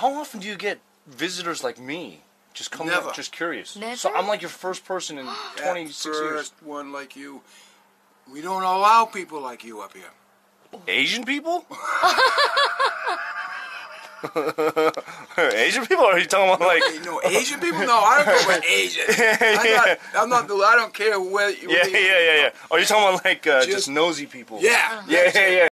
How often do you get visitors like me? Just coming Never. up, just curious. Never? So I'm like your first person in 26 26 years. first one like you. We don't allow people like you up here. Asian people? Asian people? Or are you talking about like? No Asian people? No, I don't go with Asian. I'm not. I'm not. I don't care where. Yeah, yeah, yeah, yeah. Are you talking about like uh, just, Just- nosy people? Yeah. Yeah, yeah, yeah.